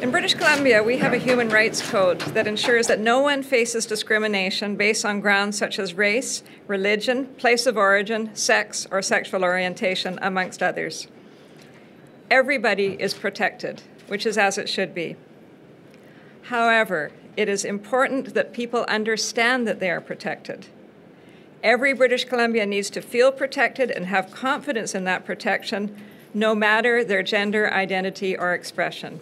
In British Columbia, we have a human rights code that ensures that no one faces discrimination based on grounds such as race, religion, place of origin, sex, or sexual orientation, amongst others. Everybody is protected, which is as it should be. However, it is important that people understand that they are protected. Every British Columbia needs to feel protected and have confidence in that protection, no matter their gender identity or expression.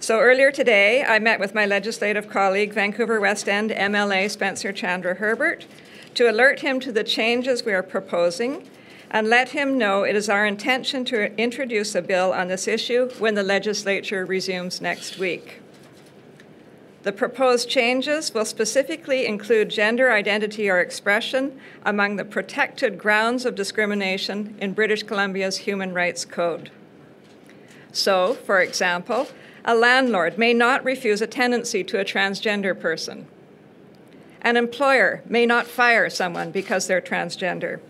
So earlier today, I met with my legislative colleague, Vancouver West End MLA Spencer Chandra Herbert, to alert him to the changes we are proposing and let him know it is our intention to introduce a bill on this issue when the legislature resumes next week. The proposed changes will specifically include gender identity or expression among the protected grounds of discrimination in British Columbia's Human Rights Code. So, for example, a landlord may not refuse a tenancy to a transgender person. An employer may not fire someone because they're transgender.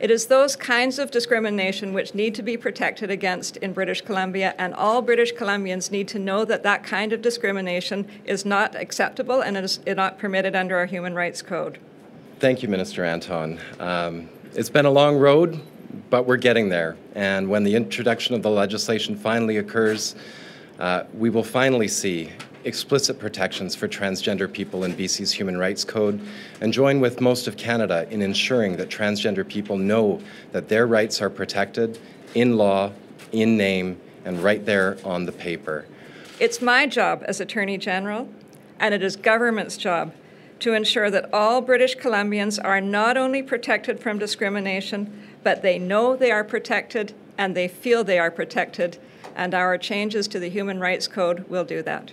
It is those kinds of discrimination which need to be protected against in British Columbia, and all British Columbians need to know that that kind of discrimination is not acceptable and is not permitted under our Human Rights Code. Thank you, Minister Anton. Um, it's been a long road, but we're getting there. And when the introduction of the legislation finally occurs, uh, we will finally see explicit protections for transgender people in BC's Human Rights Code and join with most of Canada in ensuring that transgender people know that their rights are protected in law, in name, and right there on the paper. It's my job as Attorney General, and it is government's job to ensure that all British Columbians are not only protected from discrimination, but they know they are protected and they feel they are protected and our changes to the Human Rights Code will do that.